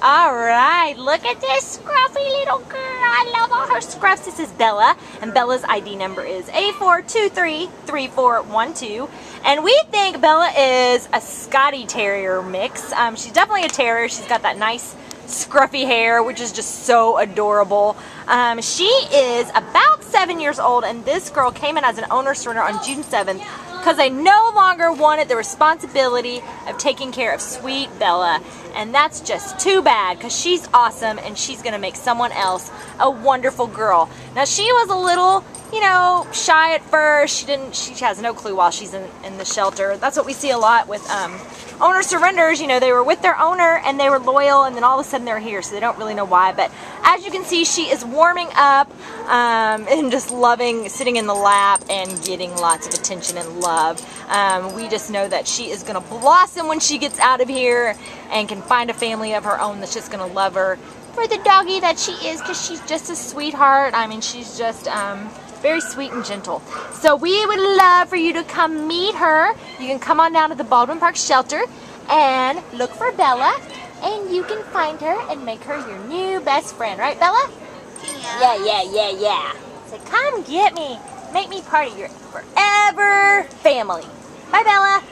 All right, look at this scruffy little girl. I love all her scruffs. This is Bella, and Bella's ID number is A4233412. And we think Bella is a Scotty Terrier mix. Um, she's definitely a terrier. She's got that nice scruffy hair, which is just so adorable. Um, she is about seven years old, and this girl came in as an owner surrender on June 7th because I no longer wanted the responsibility of taking care of sweet Bella. And that's just too bad because she's awesome and she's going to make someone else a wonderful girl. Now, she was a little, you know, shy at first. She didn't, she has no clue while she's in, in the shelter. That's what we see a lot with um, owner surrenders. You know, they were with their owner and they were loyal and then all of a sudden they're here so they don't really know why. But as you can see, she is warming up um, and just loving sitting in the lap and getting lots of attention and love. Um, we just know that she is going to blossom when she gets out of here and can find a family of her own that's just going to love her for the doggy that she is because she's just a sweetheart. I mean, she's just um, very sweet and gentle. So we would love for you to come meet her. You can come on down to the Baldwin Park shelter and look for Bella and you can find her and make her your new best friend. Right, Bella? Yeah. Yeah, yeah, yeah, yeah. So come get me. Make me part of your forever family. Bye, Bella.